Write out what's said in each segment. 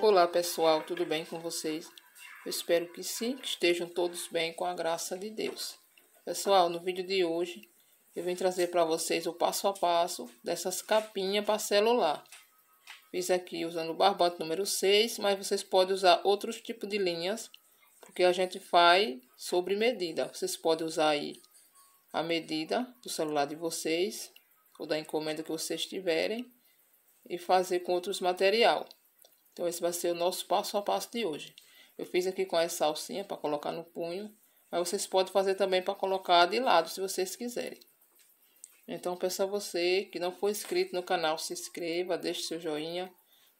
Olá pessoal, tudo bem com vocês? Eu espero que sim, que estejam todos bem com a graça de Deus. Pessoal, no vídeo de hoje eu vim trazer para vocês o passo a passo dessas capinhas para celular. Fiz aqui usando o barbante número 6, mas vocês podem usar outros tipos de linhas, porque a gente faz sobre medida. Vocês podem usar aí a medida do celular de vocês, ou da encomenda que vocês tiverem, e fazer com outros material. Então esse vai ser o nosso passo a passo de hoje. Eu fiz aqui com essa alcinha para colocar no punho, mas vocês podem fazer também para colocar de lado, se vocês quiserem. Então peço a você que não for inscrito no canal, se inscreva, deixe seu joinha,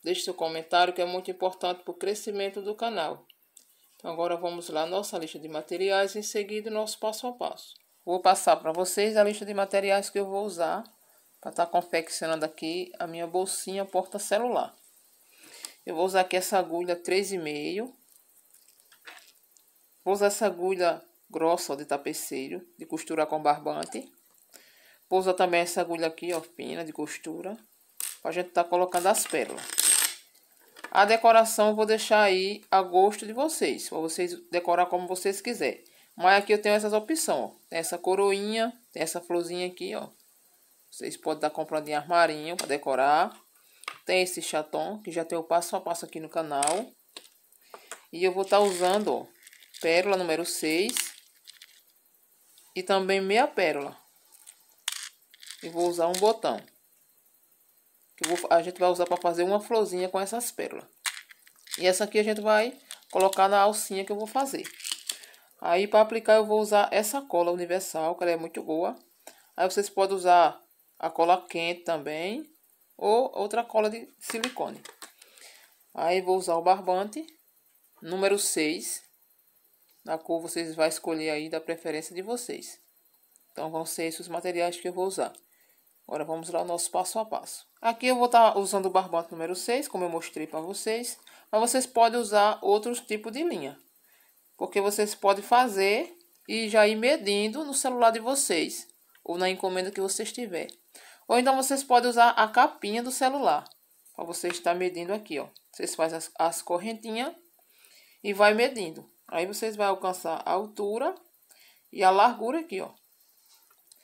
deixe seu comentário, que é muito importante para o crescimento do canal. Então agora vamos lá, nossa lista de materiais, em seguida nosso passo a passo. Vou passar para vocês a lista de materiais que eu vou usar para estar tá confeccionando aqui a minha bolsinha porta celular. Eu vou usar aqui essa agulha 3,5. Vou usar essa agulha grossa de tapeceiro, de costura com barbante. Vou usar também essa agulha aqui, ó, fina, de costura. Pra gente tá colocando as pérolas. A decoração eu vou deixar aí a gosto de vocês. Pra vocês decorar como vocês quiserem. Mas aqui eu tenho essas opções, ó. Tem essa coroinha, tem essa florzinha aqui, ó. Vocês podem estar comprando em armarinho para decorar. Tem esse chaton, que já tem o passo a passo aqui no canal. E eu vou estar usando, ó, pérola número 6. E também meia pérola. E vou usar um botão. Que vou, a gente vai usar para fazer uma florzinha com essas pérolas. E essa aqui a gente vai colocar na alcinha que eu vou fazer. Aí para aplicar eu vou usar essa cola universal, que ela é muito boa. Aí vocês podem usar a cola quente também, ou outra cola de silicone. Aí vou usar o barbante, número 6, na cor vocês vão escolher aí da preferência de vocês. Então vão ser esses os materiais que eu vou usar. Agora vamos lá ao nosso passo a passo. Aqui eu vou estar tá usando o barbante número 6, como eu mostrei para vocês. Mas vocês podem usar outros tipos de linha. Porque vocês podem fazer e já ir medindo no celular de vocês. Ou na encomenda que vocês tiverem. Ou então vocês podem usar a capinha do celular. Para você estar medindo aqui, ó. Vocês fazem as, as correntinhas e vai medindo. Aí vocês vão alcançar a altura e a largura aqui, ó.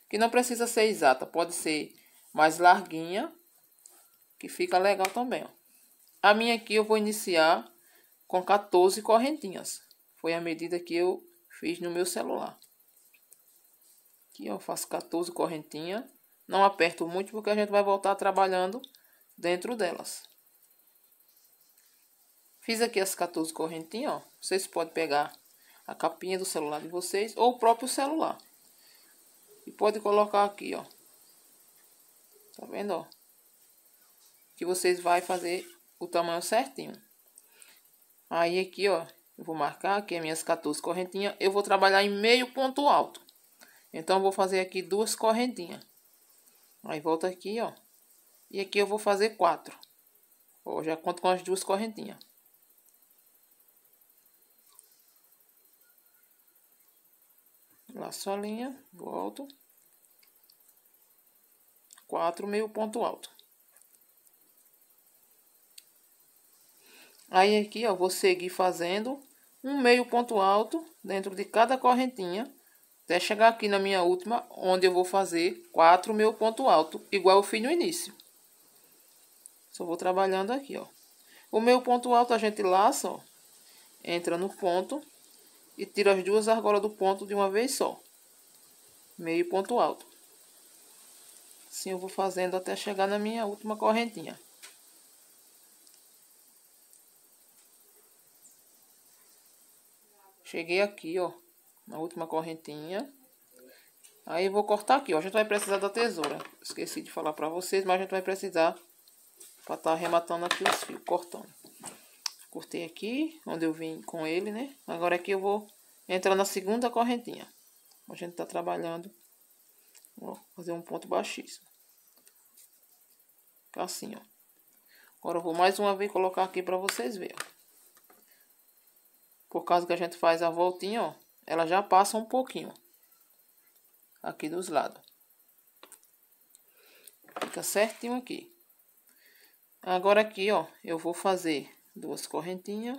Que não precisa ser exata, pode ser mais larguinha, que fica legal também, ó. A minha aqui eu vou iniciar com 14 correntinhas. Foi a medida que eu fiz no meu celular. Aqui, ó, faço 14 correntinhas. Não aperto muito porque a gente vai voltar trabalhando dentro delas. Fiz aqui as 14 correntinhas, ó. Vocês podem pegar a capinha do celular de vocês ou o próprio celular. E pode colocar aqui, ó. Tá vendo, ó? Que vocês vai fazer o tamanho certinho. Aí aqui, ó, eu vou marcar aqui as minhas 14 correntinhas. Eu vou trabalhar em meio ponto alto. Então, vou fazer aqui duas correntinhas. Aí volta aqui, ó. E aqui eu vou fazer quatro. Ó, já conto com as duas correntinhas. Laço a linha, volto. Quatro, meio ponto alto. Aí aqui, ó, vou seguir fazendo um meio ponto alto dentro de cada correntinha até chegar aqui na minha última, onde eu vou fazer quatro meu ponto alto, igual eu fiz no início. Só vou trabalhando aqui, ó. O meu ponto alto a gente laça, ó, entra no ponto e tira as duas argolas do ponto de uma vez só. Meio ponto alto. Assim eu vou fazendo até chegar na minha última correntinha. Cheguei aqui, ó na última correntinha. Aí vou cortar aqui, ó. A gente vai precisar da tesoura. Esqueci de falar pra vocês, mas a gente vai precisar pra estar tá arrematando aqui os fios, cortando. Cortei aqui, onde eu vim com ele, né? Agora aqui eu vou entrar na segunda correntinha. A gente tá trabalhando. Vou fazer um ponto baixíssimo. Assim, ó. Agora eu vou mais uma vez colocar aqui pra vocês verem, ó. Por causa que a gente faz a voltinha, ó ela já passa um pouquinho aqui dos lados. Fica certinho aqui. Agora aqui, ó, eu vou fazer duas correntinhas.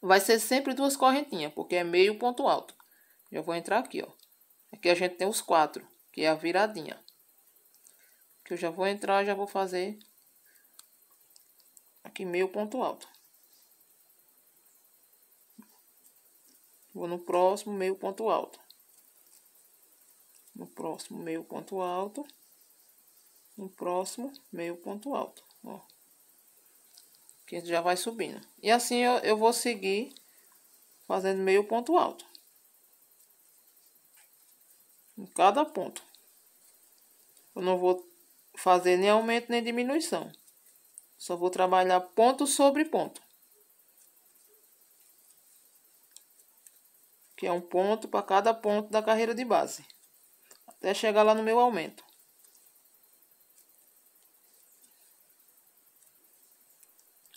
Vai ser sempre duas correntinhas, porque é meio ponto alto. Eu vou entrar aqui, ó. Aqui a gente tem os quatro, que é a viradinha. Que eu já vou entrar, já vou fazer aqui meio ponto alto. Vou no próximo meio ponto alto. No próximo meio ponto alto. No próximo meio ponto alto, ó. Que já vai subindo. E assim eu, eu vou seguir fazendo meio ponto alto. Em cada ponto. Eu não vou fazer nem aumento nem diminuição. Só vou trabalhar ponto sobre ponto. Que é um ponto para cada ponto da carreira de base. Até chegar lá no meu aumento.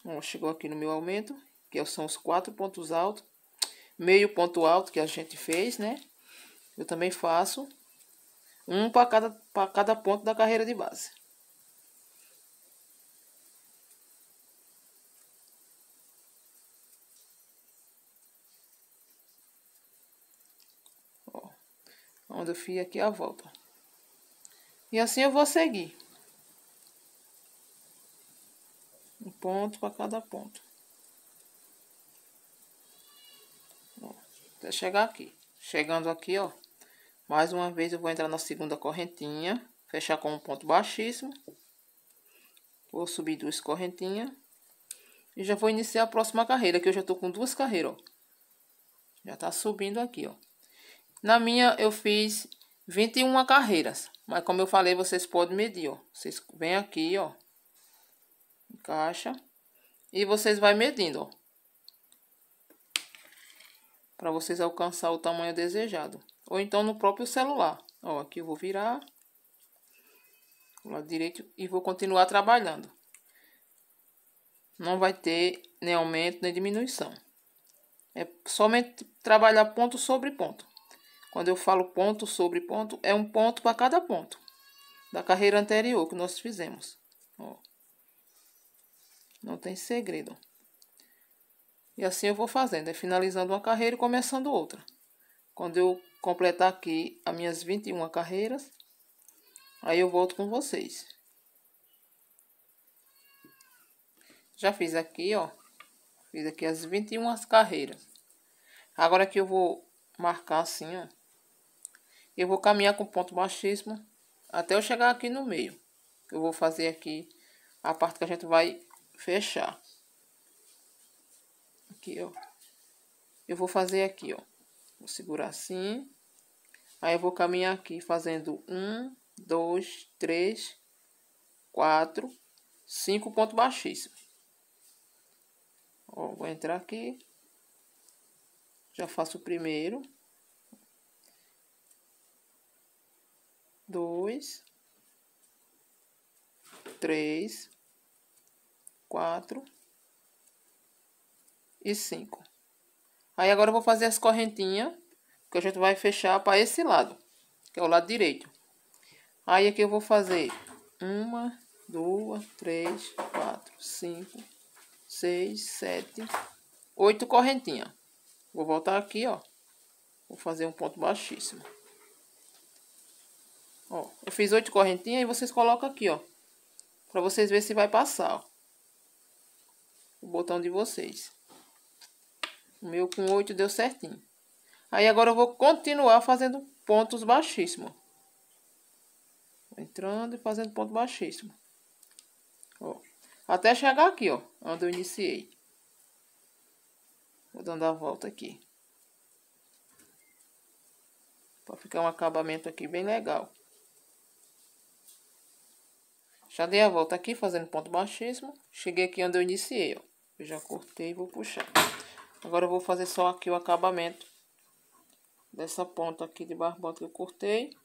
Bom, chegou aqui no meu aumento, que são os quatro pontos altos. Meio ponto alto que a gente fez, né? Eu também faço um para cada, para cada ponto da carreira de base. Onde eu fiz aqui a volta. E assim eu vou seguir. Um ponto para cada ponto. Ó, até chegar aqui. Chegando aqui, ó. Mais uma vez eu vou entrar na segunda correntinha. Fechar com um ponto baixíssimo. Vou subir duas correntinhas. E já vou iniciar a próxima carreira, que eu já tô com duas carreiras, ó. Já tá subindo aqui, ó. Na minha, eu fiz 21 carreiras. Mas como eu falei, vocês podem medir, ó. Vocês vêm aqui, ó. Encaixa. E vocês vai medindo, ó. Para vocês alcançar o tamanho desejado. Ou então no próprio celular. Ó, aqui eu vou virar. Do lado direito. E vou continuar trabalhando. Não vai ter nem aumento, nem diminuição. É somente trabalhar ponto sobre ponto. Quando eu falo ponto sobre ponto, é um ponto para cada ponto da carreira anterior que nós fizemos. Ó. Não tem segredo. E assim eu vou fazendo, é finalizando uma carreira e começando outra. Quando eu completar aqui as minhas 21 carreiras, aí eu volto com vocês. Já fiz aqui, ó. Fiz aqui as 21 carreiras. Agora que eu vou marcar assim, ó. Eu vou caminhar com ponto baixíssimo até eu chegar aqui no meio. Eu vou fazer aqui a parte que a gente vai fechar. Aqui, ó. Eu vou fazer aqui, ó. Vou segurar assim. Aí eu vou caminhar aqui fazendo um, dois, três, quatro, cinco pontos baixíssimos. Ó, vou entrar aqui. Já faço o primeiro. Dois, três, quatro e cinco. Aí agora eu vou fazer as correntinhas que a gente vai fechar para esse lado, que é o lado direito. Aí aqui eu vou fazer uma, duas, três, quatro, cinco, seis, sete, oito correntinhas. Vou voltar aqui, ó. Vou fazer um ponto baixíssimo. Ó, eu fiz oito correntinhas e vocês colocam aqui, ó. Pra vocês verem se vai passar, ó. O botão de vocês. O meu com oito deu certinho. Aí agora eu vou continuar fazendo pontos baixíssimos. Entrando e fazendo ponto baixíssimo. Ó. Até chegar aqui, ó. Onde eu iniciei. Vou dando a volta aqui. Para ficar um acabamento aqui bem legal. Já dei a volta aqui, fazendo ponto baixíssimo. Cheguei aqui onde eu iniciei, ó. Eu já cortei e vou puxar. Agora eu vou fazer só aqui o acabamento dessa ponta aqui de barbota que eu cortei.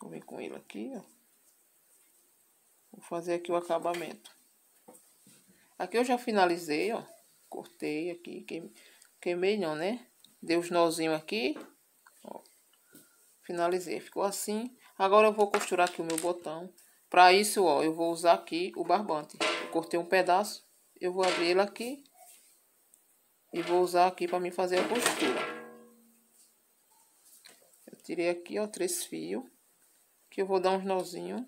Vou vir com ele aqui, ó. Vou fazer aqui o acabamento. Aqui eu já finalizei, ó. Cortei aqui, queimei, não, né? Dei os nozinhos aqui. Finalizei. Ficou assim. Agora eu vou costurar aqui o meu botão. Para isso, ó, eu vou usar aqui o barbante. Eu cortei um pedaço. Eu vou abrir ele aqui. E vou usar aqui para mim fazer a costura. Eu tirei aqui, ó, três fios. Que eu vou dar uns nozinhos.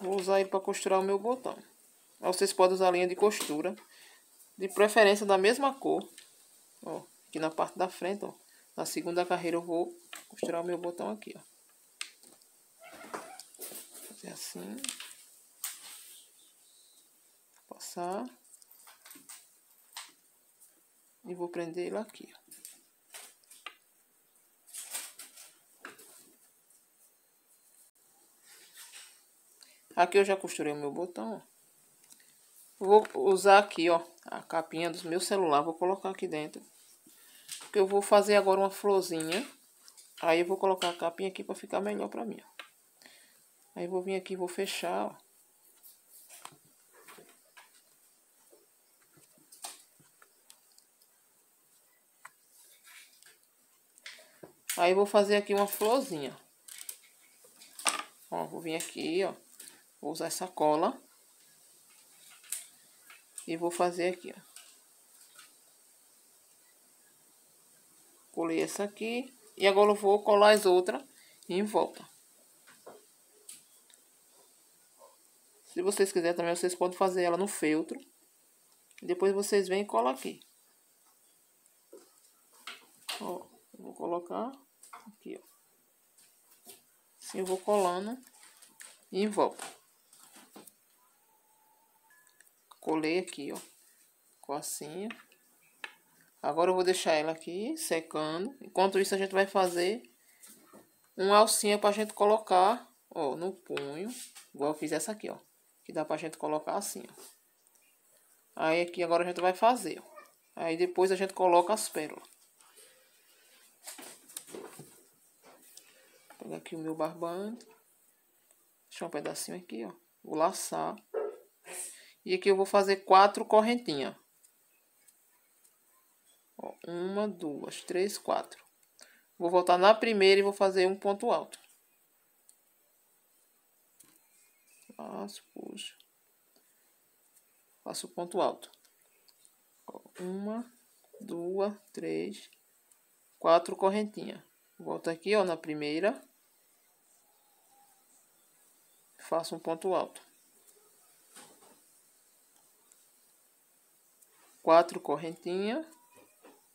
Vou usar ele para costurar o meu botão. Vocês podem usar a linha de costura. De preferência da mesma cor. Ó, aqui na parte da frente, ó. Na segunda carreira eu vou costurar o meu botão aqui, ó. Fazer assim. Passar. E vou prender ele aqui, ó. Aqui eu já costurei o meu botão, ó. Vou usar aqui, ó, a capinha do meu celular, vou colocar aqui dentro. Porque eu vou fazer agora uma florzinha. Aí eu vou colocar a capinha aqui para ficar melhor para mim, ó. Aí eu vou vir aqui, vou fechar, ó. Aí vou fazer aqui uma florzinha. Ó, vou vir aqui, ó. Vou usar essa cola. E vou fazer aqui, ó. Colei essa aqui. E agora eu vou colar as outras em volta. Se vocês quiserem também, vocês podem fazer ela no feltro. Depois vocês vêm e colam aqui. Ó, vou colocar aqui, ó. Assim eu vou colando e volta. Colei aqui, ó. Assim. Agora eu vou deixar ela aqui secando. Enquanto isso a gente vai fazer uma alcinha pra gente colocar, ó, no punho. Igual eu fiz essa aqui, ó. Que dá pra gente colocar assim, ó. Aí aqui agora a gente vai fazer, ó. Aí depois a gente coloca as pérolas. Vou pegar aqui o meu barbante. Deixar um pedacinho aqui, ó. Vou laçar. E aqui eu vou fazer quatro correntinhas. Uma, duas, três, quatro. Vou voltar na primeira e vou fazer um ponto alto. Faço, puxo. Faço o ponto alto. Uma, duas, três, quatro correntinhas. Volto aqui, ó, na primeira. Faço um ponto alto. quatro correntinhas,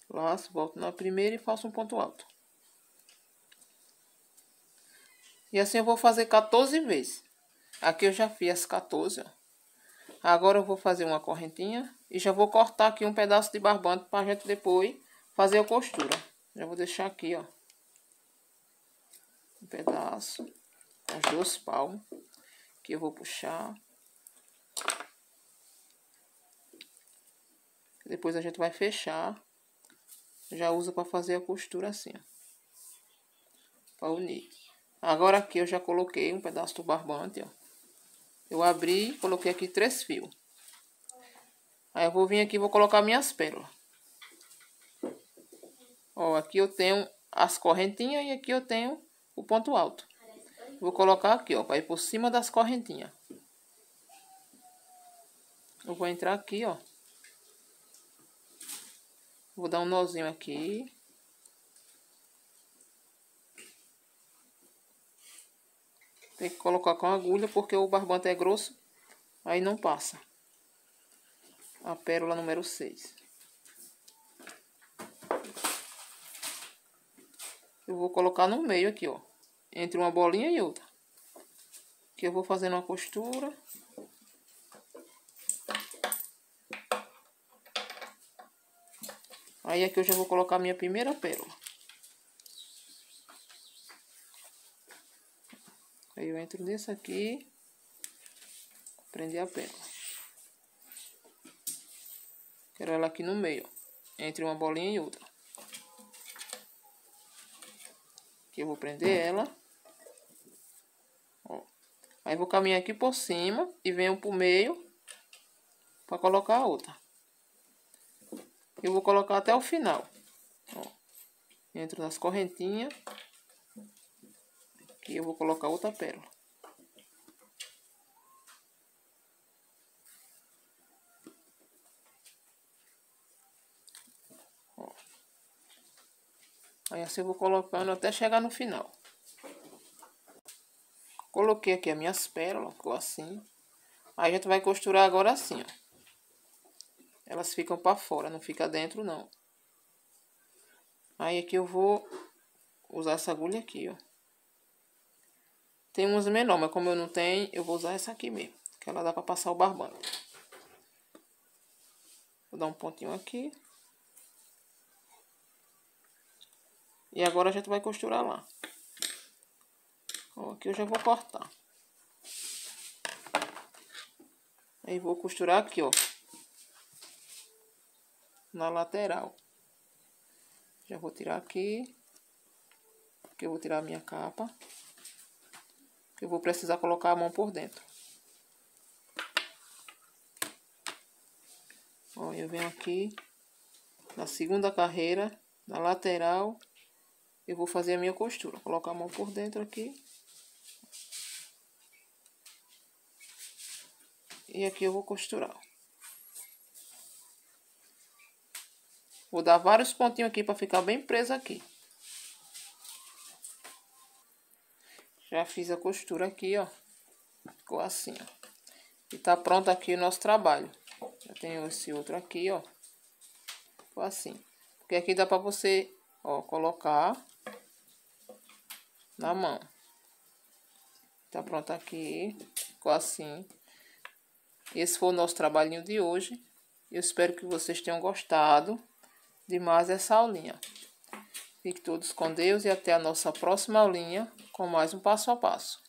laço, volto na primeira e faço um ponto alto. E assim eu vou fazer 14 vezes. Aqui eu já fiz as 14, ó. Agora eu vou fazer uma correntinha e já vou cortar aqui um pedaço de barbante para a gente depois fazer a costura. Já vou deixar aqui, ó. Um pedaço, com os dois palmos, que eu vou puxar. Depois a gente vai fechar. Já usa para fazer a costura assim, ó. Para unir. Agora aqui eu já coloquei um pedaço do barbante, ó. Eu abri, coloquei aqui três fios. Aí eu vou vir aqui e vou colocar minhas pérolas. Ó, aqui eu tenho as correntinhas e aqui eu tenho o ponto alto. Vou colocar aqui, ó, para ir por cima das correntinhas. Eu vou entrar aqui, ó. Vou dar um nozinho aqui. Tem que colocar com agulha porque o barbante é grosso, aí não passa. A pérola número 6. Eu vou colocar no meio aqui, ó. Entre uma bolinha e outra. Que eu vou fazendo uma costura. Aí aqui eu já vou colocar minha primeira pérola. Aí eu entro nesse aqui, prender a pérola. Quero ela aqui no meio, entre uma bolinha e outra. Aqui eu vou prender ela. Ó. Aí vou caminhar aqui por cima e venho pro meio para colocar a outra. Eu vou colocar até o final. Ó. Entro nas correntinhas Aqui eu vou colocar outra pérola. Ó. Aí assim eu vou colocando até chegar no final. Coloquei aqui as minhas pérolas, ficou assim. Aí a gente vai costurar agora assim, ó. Elas ficam para fora, não fica dentro não. Aí aqui eu vou usar essa agulha aqui, ó. Tem umas menor, mas como eu não tenho, eu vou usar essa aqui mesmo. Que ela dá para passar o barbante. Vou dar um pontinho aqui. E agora a gente vai costurar lá. Ó, aqui eu já vou cortar. Aí vou costurar aqui, ó. Na lateral. Já vou tirar aqui. Aqui eu vou tirar a minha capa. Eu vou precisar colocar a mão por dentro. Ó, eu venho aqui na segunda carreira, na lateral, eu vou fazer a minha costura. Colocar a mão por dentro aqui. E aqui eu vou costurar. Vou dar vários pontinhos aqui para ficar bem preso aqui. Já fiz a costura aqui, ó. Ficou assim, ó. E tá pronto aqui o nosso trabalho. Já tenho esse outro aqui, ó. Ficou assim. Porque aqui dá pra você, ó, colocar na mão. Tá pronto aqui. Ficou assim. Esse foi o nosso trabalhinho de hoje. Eu espero que vocês tenham gostado de mais essa aulinha. Fique todos com Deus e até a nossa próxima aulinha com mais um passo a passo.